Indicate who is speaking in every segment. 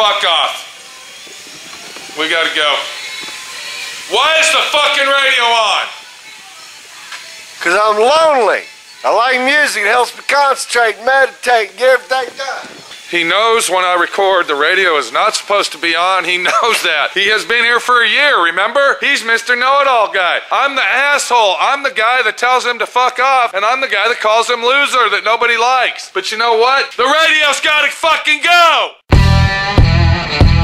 Speaker 1: fuck off. We gotta go. Why is the fucking radio on?
Speaker 2: Because I'm lonely. I like music. It helps me concentrate, meditate, get everything done.
Speaker 1: He knows when I record the radio is not supposed to be on. He knows that. He has been here for a year, remember? He's Mr. Know-It-All guy. I'm the asshole. I'm the guy that tells him to fuck off, and I'm the guy that calls him loser that nobody likes. But you know what? The radio's gotta fucking go! Yeah.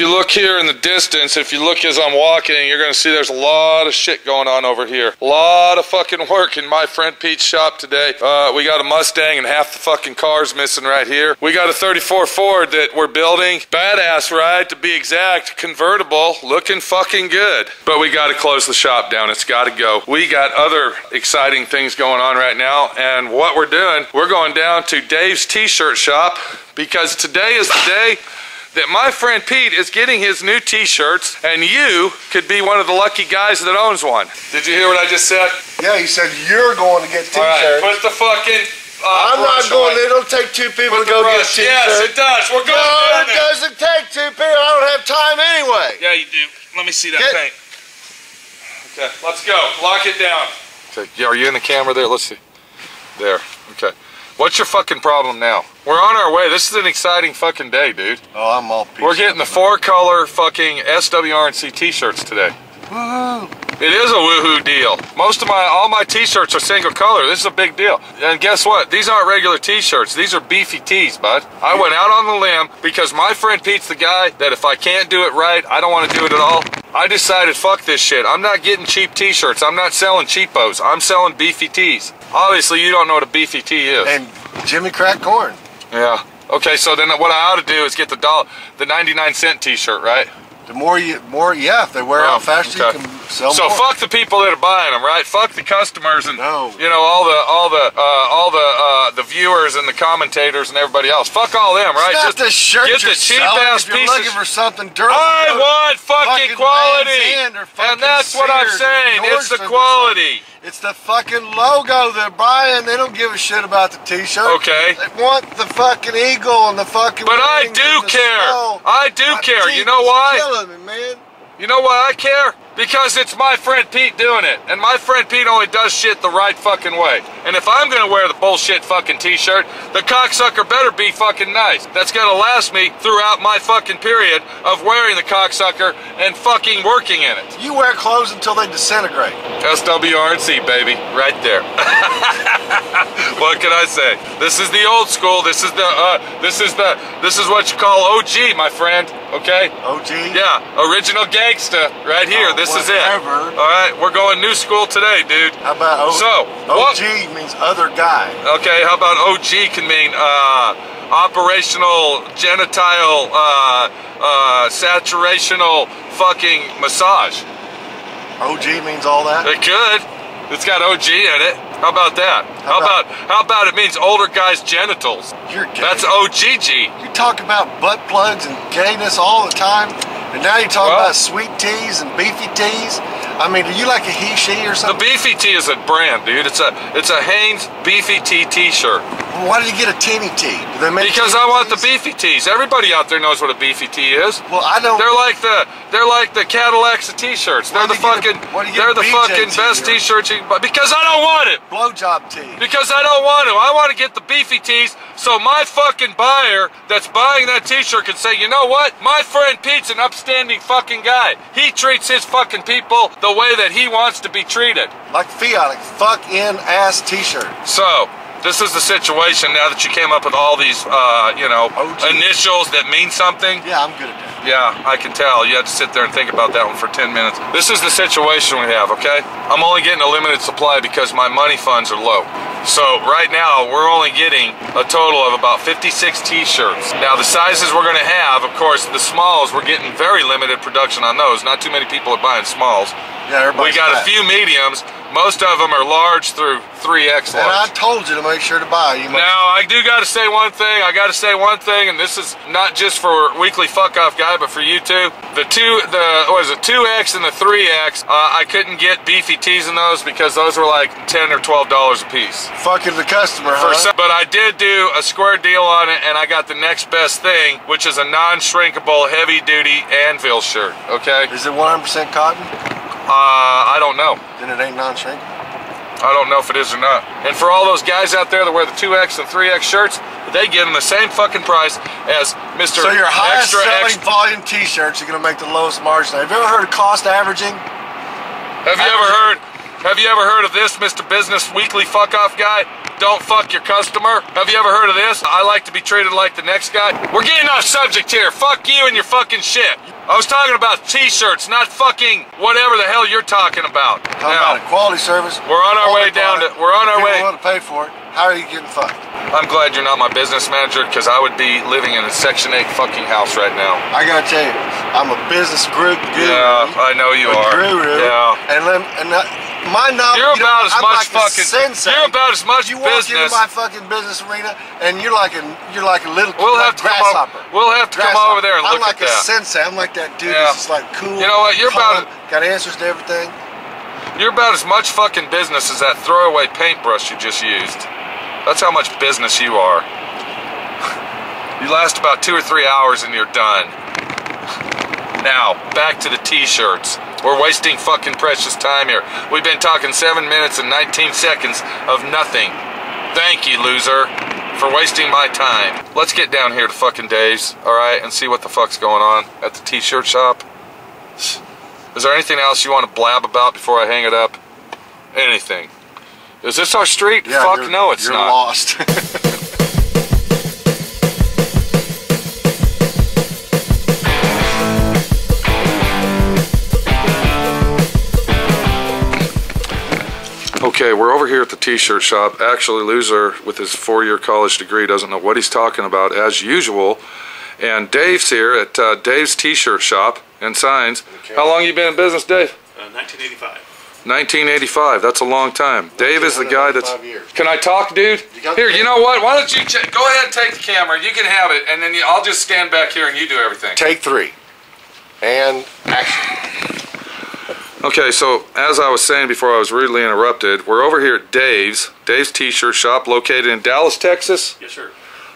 Speaker 1: You look here in the distance, if you look as I'm walking, you're gonna see there's a lot of shit going on over here. A lot of fucking work in my friend Pete's shop today. Uh, we got a Mustang and half the fucking car's missing right here. We got a 34 Ford that we're building. Badass ride to be exact, convertible, looking fucking good. But we gotta close the shop down, it's gotta go. We got other exciting things going on right now, and what we're doing, we're going down to Dave's t-shirt shop because today is the day that my friend Pete is getting his new t-shirts and you could be one of the lucky guys that owns one. Did you hear what I just said?
Speaker 2: Yeah, he said you're going to get
Speaker 1: All right,
Speaker 2: t-shirts.
Speaker 1: put the fucking uh,
Speaker 2: I'm not going.
Speaker 1: away.
Speaker 2: It'll take two people to go get
Speaker 1: brush. Yes, it does. We're going
Speaker 2: no, it doesn't take two people. I don't have time anyway.
Speaker 1: Yeah, you do. Let me see that
Speaker 2: Get-
Speaker 1: paint. Okay, let's go. Lock it down. Okay, yeah, are you in the camera there? Let's see. There. Okay. What's your fucking problem now? We're on our way. This is an exciting fucking day, dude.
Speaker 2: Oh, I'm all peace.
Speaker 1: We're getting the four color fucking SWRNC t-shirts today. It is a woohoo deal. Most of my, all my t-shirts are single color. This is a big deal. And guess what? These aren't regular t-shirts. These are beefy tees, bud. I went out on the limb because my friend Pete's the guy that if I can't do it right, I don't want to do it at all. I decided, fuck this shit. I'm not getting cheap t-shirts. I'm not selling cheapos. I'm selling beefy tees. Obviously, you don't know what a beefy tee is.
Speaker 2: And Jimmy crack corn.
Speaker 1: Yeah. Okay, so then what I ought to do is get the dollar, the 99 cent t-shirt, right?
Speaker 2: The more you, more yeah. If they wear
Speaker 1: Oh,
Speaker 2: out faster,
Speaker 1: okay.
Speaker 2: you can sell
Speaker 1: So
Speaker 2: more.
Speaker 1: fuck the people that are buying them, right? Fuck the customers and
Speaker 2: No.
Speaker 1: you know all the all the uh, all the uh, the viewers and the commentators and everybody else. Fuck all them, right?
Speaker 2: It's not the shirt
Speaker 1: get the cheap ass
Speaker 2: If you're
Speaker 1: pieces.
Speaker 2: looking for something durable.
Speaker 1: I want fucking,
Speaker 2: fucking
Speaker 1: quality,
Speaker 2: or
Speaker 1: and that's what I'm saying. It's the quality.
Speaker 2: It's the fucking logo they're buying. They don't give a shit about the t-shirt.
Speaker 1: Okay.
Speaker 2: They want the fucking eagle and the fucking.
Speaker 1: But I do care. I do
Speaker 2: My
Speaker 1: care. You know why?
Speaker 2: Killing me, man.
Speaker 1: You know why I care? Because it's my friend Pete doing it. And my friend Pete only does shit the right fucking way. And if I'm gonna wear the bullshit fucking t-shirt, the cocksucker better be fucking nice. That's gonna last me throughout my fucking period of wearing the cocksucker and fucking working in it.
Speaker 2: You wear clothes until they disintegrate.
Speaker 1: SWRNC, baby. Right there. what can I say? This is the old school. This is the, uh, this is the, this is what you call OG, my friend. Okay?
Speaker 2: OG.
Speaker 1: Yeah, original gangsta right here.
Speaker 2: Oh,
Speaker 1: this is it. All right, we're going new school today, dude.
Speaker 2: How about O-
Speaker 1: So,
Speaker 2: OG means other guy.
Speaker 1: Okay, how about OG can mean uh, operational genital uh, uh, saturational fucking massage.
Speaker 2: OG means all that.
Speaker 1: It could. It's got OG in it. How about that? How,
Speaker 2: How
Speaker 1: about,
Speaker 2: about-
Speaker 1: how about it means older guys' genitals?
Speaker 2: You're gay.
Speaker 1: That's OGG.
Speaker 2: You talk about butt plugs and gayness all the time, and now you talk
Speaker 1: Well-
Speaker 2: about sweet teas and beefy teas. I mean, are you like a he, she, or something?
Speaker 1: The beefy tee is a brand, dude. It's a it's a Hanes beefy tee t-shirt.
Speaker 2: Why did you get a teeny tee? Do they make
Speaker 1: Because I want the beefy tees. Everybody out there knows what a beefy tee is.
Speaker 2: Well, I don't.
Speaker 1: They're like the they're like the Cadillacs of t-shirts. They're the
Speaker 2: do you get
Speaker 1: fucking
Speaker 2: a- why do you get
Speaker 1: they're the fucking best t-shirts you can buy. Because I don't want it.
Speaker 2: blowjob tee.
Speaker 1: Because I don't want to. I want to get the beefy tees so my fucking buyer that's buying that t-shirt can say, you know what? My friend Pete's an upstanding fucking guy. He treats his fucking people the way that he wants to be treated.
Speaker 2: Like Fiat, like fuck in ass t-shirt.
Speaker 1: So, this is the situation now that you came up with all these, uh, you know,
Speaker 2: OG.
Speaker 1: initials that mean something.
Speaker 2: Yeah, I'm good at that.
Speaker 1: Yeah, I can tell. You had to sit there and think about that one for 10 minutes. This is the situation we have, okay? I'm only getting a limited supply because my money funds are low. So right now we're only getting a total of about 56 t-shirts. Now the sizes we're gonna have, of course, the smalls, we're getting very limited production on those. Not too many people are buying smalls.
Speaker 2: Yeah,
Speaker 1: We got a few mediums. Most of them are large through 3X
Speaker 2: And I told you to make sure to buy. You
Speaker 1: Now, I do gotta say one thing. I gotta say one thing, and this is not just for weekly fuck off guy, but for you too. The two, the what is it, 2X and the 3X. Uh, I couldn't get beefy tees in those because those were like 10 or 12 dollars a piece.
Speaker 2: Fucking the customer,
Speaker 1: For
Speaker 2: huh?
Speaker 1: some, but I did do a square deal on it, and I got the next best thing, which is a non-shrinkable heavy-duty anvil shirt. Okay,
Speaker 2: Is it 100% cotton?
Speaker 1: uh, I don't know.
Speaker 2: Then it ain't non-shrink.
Speaker 1: I don't know if it is or not. And for all those guys out there that wear the 2X and 3X shirts, they get them the same fucking price as Mr.
Speaker 2: So your highest
Speaker 1: Extra
Speaker 2: selling
Speaker 1: Extra.
Speaker 2: volume T-shirts are gonna make the lowest margin. Have you ever heard of cost averaging?
Speaker 1: Have you ever heard? Have you ever heard of this, Mr. Business Weekly Fuck Off Guy? Don't fuck your customer. Have you ever heard of this? I like to be treated like the next guy. We're getting off subject here. Fuck you and your fucking shit. I was talking about t-shirts, not fucking whatever the hell you're talking about.
Speaker 2: Talking
Speaker 1: Now,
Speaker 2: about quality service.
Speaker 1: we're on our way down to- we're on our
Speaker 2: People
Speaker 1: way-
Speaker 2: want to pay for it. How are you getting fucked?
Speaker 1: I'm glad you're not my business manager because I would be living in a Section 8 fucking house right now.
Speaker 2: I gotta tell you, I'm a business guru. guru
Speaker 1: Yeah, I know you
Speaker 2: a
Speaker 1: are.
Speaker 2: guru.
Speaker 1: Yeah.
Speaker 2: And let, and uh, my knowledge.
Speaker 1: You're
Speaker 2: you know,
Speaker 1: about as
Speaker 2: I'm
Speaker 1: much
Speaker 2: like
Speaker 1: fucking-
Speaker 2: Sensei.
Speaker 1: you're about as much
Speaker 2: you walk
Speaker 1: business-
Speaker 2: into my fucking business arena, and you're like a you're like a little
Speaker 1: We'll
Speaker 2: like
Speaker 1: have to come
Speaker 2: grasshopper.
Speaker 1: over. We'll have to come over there and
Speaker 2: I'm
Speaker 1: look
Speaker 2: like
Speaker 1: at that.
Speaker 2: I'm like a sensei. I'm like that dude
Speaker 1: Yeah.
Speaker 2: that's just like cool.
Speaker 1: You know what? You're about
Speaker 2: got answers to everything.
Speaker 1: You're about as much fucking business as that throwaway paintbrush you just used. That's how much business you are. You last about two or three hours and you're done. Now, back to the t-shirts. We're wasting fucking precious time here. We've been talking seven minutes and 19 seconds of nothing. Thank you, loser, for wasting my time. Let's get down here to fucking Dave's, alright, and see what the fuck's going on at the t-shirt shop. Is there anything else you want to blab about before I hang it up? Anything. Is this our street?
Speaker 2: Yeah,
Speaker 1: Fuck no, it's
Speaker 2: you're
Speaker 1: not.
Speaker 2: lost.
Speaker 1: Okay, we're over here at the t-shirt shop. Actually, loser with his four-year college degree doesn't know what he's talking about as usual. And Dave's here at uh, Dave's t-shirt shop and signs. How long you been in business, Dave?
Speaker 3: Uh, 1985.
Speaker 1: 1985. That's a long time. Dave is the guy that's.
Speaker 2: 185 years.
Speaker 1: Can I talk, dude?
Speaker 2: You got
Speaker 1: Here, you know what? Why don't you go ahead and take the camera? You can have it, and then you, I'll just stand back here and you do everything.
Speaker 2: Take three. And action.
Speaker 1: Okay, so as I was saying before I was rudely interrupted, we're over here at Dave's, Dave's T-shirt shop located in Dallas, Texas.
Speaker 3: Yes, sir.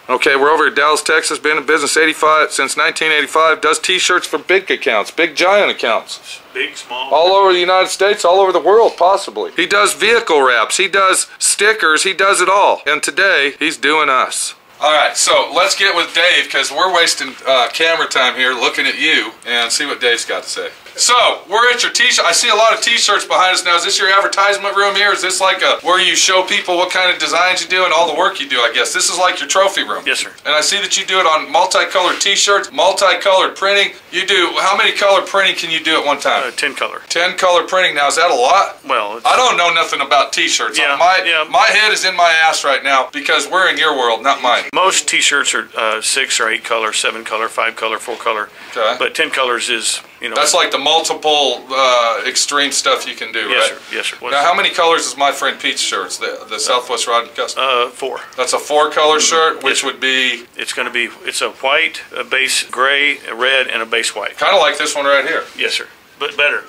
Speaker 1: Okay, we're over at Dallas, Texas. Been in business 85 since 1985. Does T-shirts for big accounts, big giant accounts,
Speaker 3: Big, small.
Speaker 1: all over the United States, all over the world, possibly. He does vehicle wraps. He does stickers. He does it all. And today, he's doing us. All right, so let's get with Dave because we're wasting uh, camera time here looking at you and see what Dave's got to say. So we're at your t-shirt. I see a lot of t-shirts behind us now. Is this your advertisement room here? Is this like a where you show people what kind of designs you do and all the work you do? I guess this is like your trophy room.
Speaker 3: Yes, sir.
Speaker 1: And I see that you do it on multicolored t-shirts, multicolored printing. You do how many color printing can you do at one time?
Speaker 3: Uh, 10 color.
Speaker 1: Ten color printing. Now is that a lot?
Speaker 3: Well, it's,
Speaker 1: I don't know nothing about t-shirts.
Speaker 3: Yeah,
Speaker 1: my
Speaker 3: yeah.
Speaker 1: my head is in my ass right now because we're in your world, not mine.
Speaker 3: most T-shirts are uh, six or eight color, seven color, five color, four color.
Speaker 1: Okay.
Speaker 3: But 10 colors is, you know.
Speaker 1: That's like the multiple uh, extreme stuff you can do,
Speaker 3: Yes,
Speaker 1: right?
Speaker 3: sir. Yes, sir.
Speaker 1: Now, how many colors is my friend Pete's shirts? The the Southwest Rod and Custom.
Speaker 3: Uh, four.
Speaker 1: That's a four color shirt, which would be
Speaker 3: It's going to be, it's a white, a base gray, a red, and a base white.
Speaker 1: kind of like this one right here.
Speaker 3: Yes, sir. But better.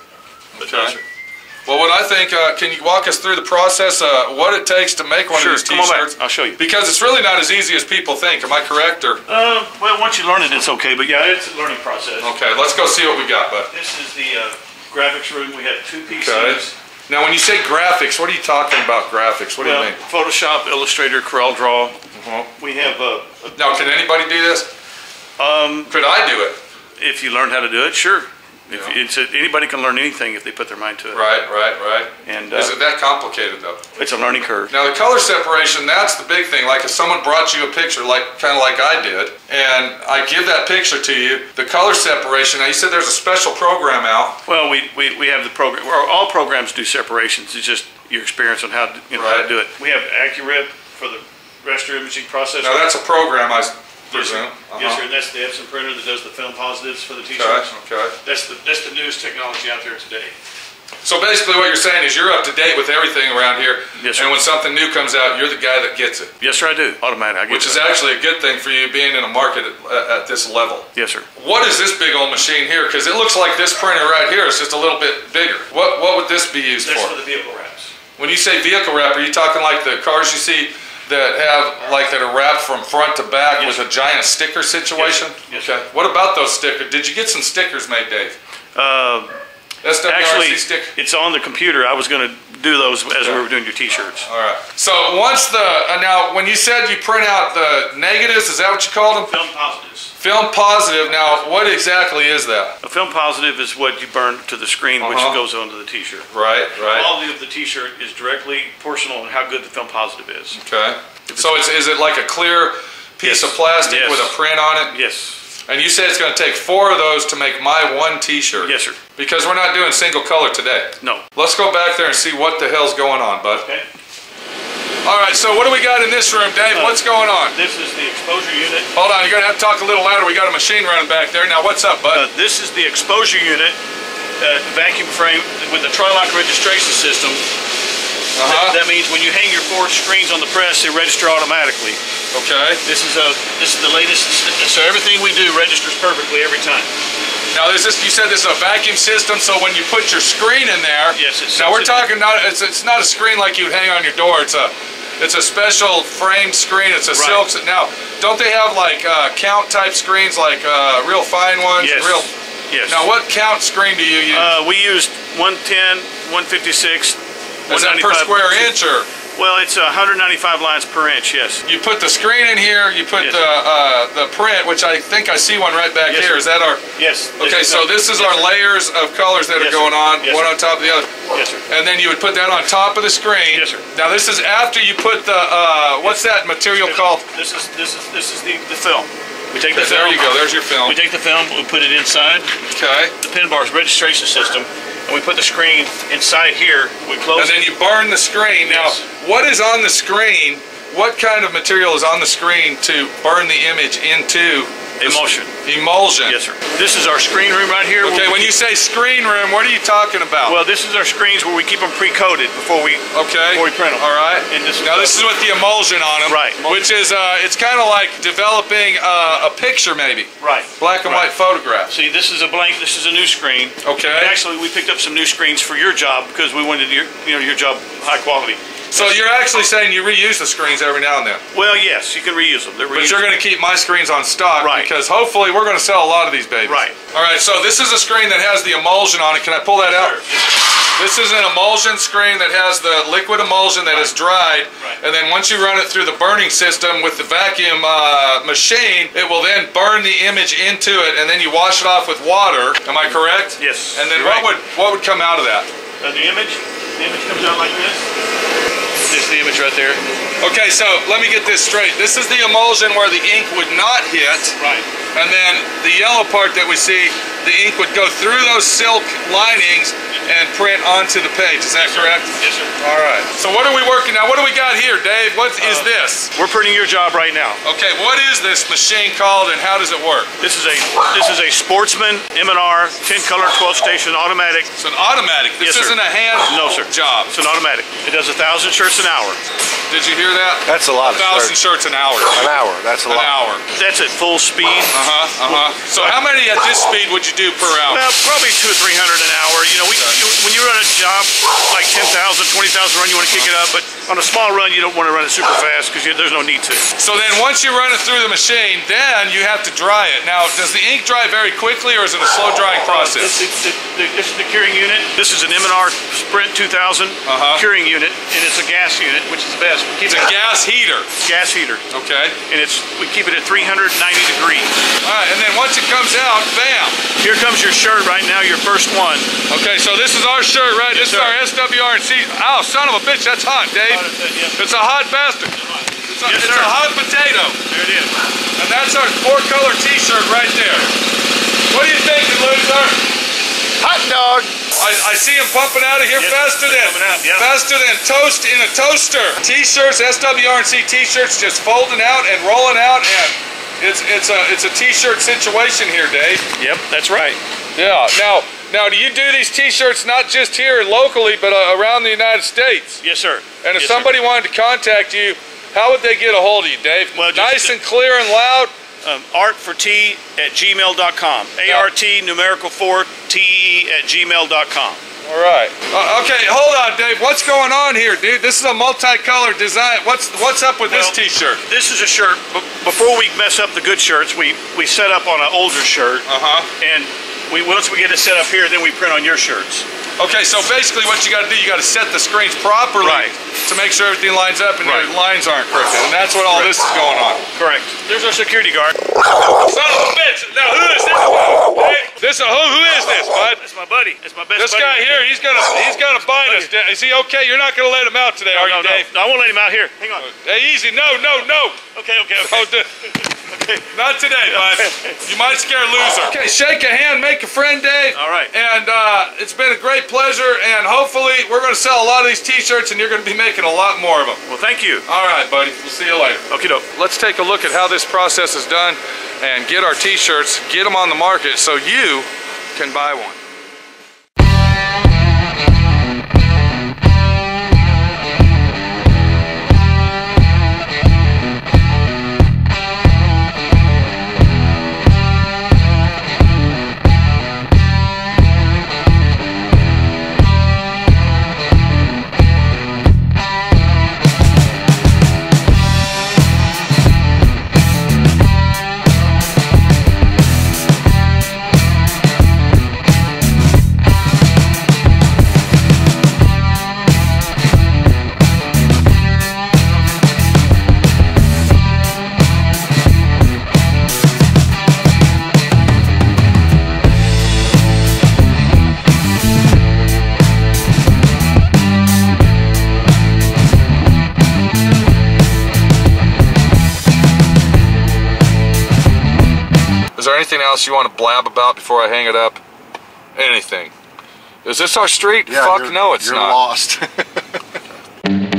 Speaker 3: But
Speaker 1: Okay.
Speaker 3: nicer.
Speaker 1: Well, what I think, uh, can you walk us through the process, uh, what it takes to make one
Speaker 3: Sure,
Speaker 1: of these
Speaker 3: come on back.
Speaker 1: T-shirts?
Speaker 3: I'll show you.
Speaker 1: Because it's really not as easy as people think. Am I correct? Or
Speaker 3: Uh, well, once you learn it, it's okay. But yeah, it's a learning process.
Speaker 1: okay, let's go see what we got, bud.
Speaker 3: This is the uh, graphics room. We have two PCs.
Speaker 1: Okay. Now, when you say graphics, what are you talking about? Graphics? What do
Speaker 3: Well,
Speaker 1: you mean?
Speaker 3: Photoshop, Illustrator, Corel Draw.
Speaker 1: Uh-huh.
Speaker 3: We have, uh,
Speaker 1: Now, can anybody do this?
Speaker 3: um,
Speaker 1: Could I do it?
Speaker 3: if you learn how to do it, sure. If
Speaker 1: Yeah.
Speaker 3: it's a, anybody can learn anything if they put their mind to it.
Speaker 1: Right, right, right.
Speaker 3: And
Speaker 1: Is
Speaker 3: uh,
Speaker 1: it that complicated though?
Speaker 3: it's a learning curve.
Speaker 1: Now the color separation, that's the big thing. Like if someone brought you a picture, like kind of like I did, and I give that picture to you, the color separation. Now you said there's a special program out.
Speaker 3: Well, we, we, we have the program. All programs do separations. It's just your experience on how to, you know how to do it. We have AccuRip for the raster imaging process.
Speaker 1: Now that's a program, I
Speaker 3: yes,
Speaker 1: presume.
Speaker 3: sir.
Speaker 1: Uh-huh.
Speaker 3: Yes, sir. And that's the Epson printer that does the film positives for the
Speaker 1: Okay,
Speaker 3: t-shirts.
Speaker 1: okay.
Speaker 3: That's the that's the newest technology out there today.
Speaker 1: So basically, what you're saying is you're up to date with everything around here,
Speaker 3: Yes, sir.
Speaker 1: and when something new comes out, you're the guy that gets it,
Speaker 3: Yes, sir. I do. Automatic. I get
Speaker 1: which is actually a good thing for you being in a market at, at this level.
Speaker 3: Yes, sir.
Speaker 1: What is this big old machine here? Because it looks like this printer right here is just a little bit bigger. What what would this be used
Speaker 3: That's
Speaker 1: for?
Speaker 3: for the vehicle wraps.
Speaker 1: When you say vehicle wrap, are you talking like the cars you see that have like that are wrapped from front to back
Speaker 3: Yes,
Speaker 1: with a giant sticker situation?
Speaker 3: Yes, sir.
Speaker 1: okay. What about those stickers? Did you get some stickers made, Dave?
Speaker 3: Uh,
Speaker 1: SWRNC
Speaker 3: actually,
Speaker 1: sticker.
Speaker 3: it's on the computer. I was going to do those as we
Speaker 1: Okay.
Speaker 3: were doing your t-shirts.
Speaker 1: All right. So once the uh, now, when you said you print out the negatives, is that what you called them?
Speaker 3: Film positives.
Speaker 1: Film positive. Now, what exactly is that?
Speaker 3: A film positive is what you burn to the screen, which
Speaker 1: Uh-huh.
Speaker 3: goes onto the t-shirt.
Speaker 1: Right. right.
Speaker 3: The quality of the t-shirt is directly proportional on how good the film positive is.
Speaker 1: Okay. So it's is it like a clear piece
Speaker 3: Yes.
Speaker 1: of plastic
Speaker 3: Yes.
Speaker 1: with a print on it?
Speaker 3: Yes.
Speaker 1: And you said it's going to take four of those to make my one T-shirt.
Speaker 3: Yes, sir.
Speaker 1: Because we're not doing single color today.
Speaker 3: No.
Speaker 1: Let's go back there and see what the hell's going on, bud.
Speaker 3: Okay.
Speaker 1: All right. So what do we got in this room, Dave? What's going on?
Speaker 3: This is the exposure unit.
Speaker 1: Hold on. You're going to have to talk a little louder. We got a machine running back there. Now, what's up, bud?
Speaker 3: Uh, this is the exposure unit, uh, vacuum frame with the Tri-Loc registration system.
Speaker 1: Uh-huh.
Speaker 3: That means when you hang your four screens on the press, they register automatically.
Speaker 1: Okay.
Speaker 3: This is a this is the latest. So everything we do registers perfectly every time.
Speaker 1: Now, is this? You said this is a vacuum system, so when you put your screen in there.
Speaker 3: Yes, it's
Speaker 1: Now we're talking not. It's it's not a screen like you'd hang on your door. It's a. It's a special framed screen. It's a
Speaker 3: Right.
Speaker 1: silk. Now, don't they have like uh, count type screens, like uh, real fine ones?
Speaker 3: Yes.
Speaker 1: Real.
Speaker 3: Yes.
Speaker 1: Now, what count screen do you use?
Speaker 3: Uh, we used 110, 156,
Speaker 1: Is that per square inch or
Speaker 3: Well, it's 195 lines per inch. Yes.
Speaker 1: you put the screen in here, you put
Speaker 3: Yes.
Speaker 1: the uh, the print, which I think I see one right back
Speaker 3: Yes,
Speaker 1: here. Is that our?
Speaker 3: Yes.
Speaker 1: Okay, so this is
Speaker 3: Yes,
Speaker 1: our layers of colors that are
Speaker 3: Yes,
Speaker 1: going on,
Speaker 3: Yes,
Speaker 1: one
Speaker 3: sir.
Speaker 1: on top of the other.
Speaker 3: Yes, sir.
Speaker 1: And then you would put that on top of the screen.
Speaker 3: Yes, sir.
Speaker 1: Now this is after you put the uh, what's that material called?
Speaker 3: This is this is this is the, the film. We take the film.
Speaker 1: There you go. There's your film.
Speaker 3: We take the film. We put it inside
Speaker 1: Okay.
Speaker 3: the pin bar's registration system, and we put the screen inside here. We close.
Speaker 1: And then you burn the screen. Now, what is on the screen? What kind of material is on the screen to burn the image into
Speaker 3: Emulsion.
Speaker 1: Emulsion.
Speaker 3: Yes, sir. This is our screen room right here.
Speaker 1: Okay, when you say screen room, what are you talking about?
Speaker 3: Well, this is our screens where we keep them pre-coated before we.
Speaker 1: okay.
Speaker 3: before we print 'em.
Speaker 1: All right.
Speaker 3: And this
Speaker 1: now this is with the emulsion on them.
Speaker 3: Right.
Speaker 1: Which is uh, it's kind of like developing uh, a picture maybe.
Speaker 3: Right.
Speaker 1: Black and
Speaker 3: Right.
Speaker 1: white photograph.
Speaker 3: See, this is a blank. This is a new screen.
Speaker 1: Okay.
Speaker 3: And actually, we picked up some new screens for your job because we wanted your, you know, your job high quality.
Speaker 1: So you're actually saying you reuse the screens every now and then.
Speaker 3: Well, yes, you can reuse them. They're
Speaker 1: But you're going to keep my screens on stock
Speaker 3: Right.
Speaker 1: because hopefully we're going to sell a lot of these babies.
Speaker 3: Right.
Speaker 1: All right, so this is a screen that has the emulsion on it. Can I pull that out? This is an emulsion screen that has the liquid emulsion that that is dried.
Speaker 3: Right.
Speaker 1: And then once you run it through the burning system with the vacuum uh, machine, it will then burn the image into it and then you wash it off with water. Am I correct?
Speaker 3: Yes,
Speaker 1: And then what
Speaker 3: right.
Speaker 1: would what would come out of that?
Speaker 3: Uh, the image, the comes out like this. This is the image right there.
Speaker 1: Okay, so let me get this straight. This is the emulsion where the ink would not hit.
Speaker 3: Right.
Speaker 1: And then the yellow part that we see, the ink would go through those silk linings and print onto the page. Is that correct?
Speaker 3: Yes, sir.
Speaker 1: All right. So what are we working now? What do we got here, Dave? What is
Speaker 3: Uh,
Speaker 1: this?
Speaker 3: We're printing your job right now.
Speaker 1: Okay, what is this machine called and how does it work?
Speaker 3: This is a this is a Sportsman M&R 10 color 12 station automatic.
Speaker 1: It's an automatic. This
Speaker 3: Yes,
Speaker 1: isn't a hand
Speaker 3: No, sir.
Speaker 1: job.
Speaker 3: It's an automatic. It does a thousand shirts an hour.
Speaker 1: Did you hear that?
Speaker 2: That's a lot of
Speaker 1: thousand
Speaker 2: shirts.
Speaker 1: shirts an hour.
Speaker 2: An hour. That's a
Speaker 1: An
Speaker 2: lot.
Speaker 1: An hour.
Speaker 3: That's at full speed.
Speaker 1: Uh-huh, uh-huh. So how many at this speed would you do per hour?
Speaker 3: Well, probably two or three hundred an hour. You know, we,
Speaker 1: Okay.
Speaker 3: you, when you run a job like 10,000, 20,000 run, you want to kick it up. But on a small run, you don't want to run it super fast because there's no need to.
Speaker 1: So then once you run it through the machine, then you have to dry it. Now, does the ink dry very quickly or is it a slow drying process?
Speaker 3: this, this, this is the curing unit. This is an M&R Sprint 2000
Speaker 1: Uh-huh.
Speaker 3: curing unit, and it's a gas unit, which is the best.
Speaker 1: It's
Speaker 3: it
Speaker 1: a gas heater.
Speaker 3: gas heater,
Speaker 1: Okay.
Speaker 3: and it's we keep it at 390 degrees.
Speaker 1: All right, and then once it comes out, bam.
Speaker 3: Here comes your shirt right now, your first one.
Speaker 1: Okay, so this is our shirt, right? this is our SWRNC. Ow, oh, son of a bitch, that's hot, Dave.
Speaker 3: Yes,
Speaker 1: It's a hot bastard. It's a,
Speaker 3: Yes,
Speaker 1: it's
Speaker 3: sir.
Speaker 1: a hot potato.
Speaker 3: There it is.
Speaker 1: And that's our four color t-shirt right there. What do you thinking, loser?
Speaker 2: Hot dog.
Speaker 1: I I, I see them pumping out of here
Speaker 3: Yes,
Speaker 1: faster than
Speaker 3: out, yeah.
Speaker 1: faster than toast in a toaster. T-shirts, SWRNC T-shirts, just folding out and rolling out, and it's it's a it's a T-shirt situation here, Dave.
Speaker 3: Yep, that's right.
Speaker 1: Yeah. Now now, do you do these T-shirts not just here locally, but uh, around the United States?
Speaker 3: Yes, sir.
Speaker 1: And if
Speaker 3: Yes, sir.
Speaker 1: somebody wanted to contact you, how would they get a hold of you, Dave?
Speaker 3: Well, just-
Speaker 1: nice and clear and loud.
Speaker 3: um, artfort at gmail.com. A-R-T numerical 4 T-E at gmail.com.
Speaker 1: All right. Uh, okay, hold on, Dave. What's going on here, dude? This is a multicolored design. What's what's up with
Speaker 3: Well,
Speaker 1: this T-shirt?
Speaker 3: This is a shirt. b- Before we mess up the good shirts, we, we set up on an older shirt.
Speaker 1: Uh huh.
Speaker 3: And we once we get it set up here, then we print on your shirts.
Speaker 1: Okay, so basically, what you got to do, you got to set the screens properly
Speaker 3: Right.
Speaker 1: to make sure everything lines up and
Speaker 3: Right.
Speaker 1: your lines aren't crooked, and that's what all
Speaker 3: Right.
Speaker 1: this is going on.
Speaker 3: Correct. There's our security guard.
Speaker 1: Son of a bitch! Now who is this? Hey, this who? Who is this, bud?
Speaker 3: That's my buddy. That's my best buddy.
Speaker 1: This
Speaker 3: buddy.
Speaker 1: guy here, he's gonna he's gonna bite us. Is he okay? You're not gonna let him out today,
Speaker 3: No,
Speaker 1: are
Speaker 3: no,
Speaker 1: you,
Speaker 3: no.
Speaker 1: Dave?
Speaker 3: no. I won't let him out here. Hang on.
Speaker 1: Hey, easy. No, no, no.
Speaker 3: Okay, okay, okay.
Speaker 1: Oh, d- not today, bud. You might scare a loser. Okay, shake a hand, make a friend, Dave.
Speaker 3: All right.
Speaker 1: And uh, it's been a great pleasure, and hopefully we're going to sell a lot of these T-shirts, and you're going to be making a lot more of them.
Speaker 3: Well, thank you.
Speaker 1: All right, buddy. We'll see you later.
Speaker 3: Okay, doke.
Speaker 1: Let's take a look at how this process is done, and get our T-shirts, get them on the market, so you can buy one. anything else you want to blab about before I hang it up? Anything. Is this our street? Yeah,
Speaker 2: Fuck
Speaker 1: no, it's
Speaker 2: you're
Speaker 1: not.
Speaker 2: You're lost.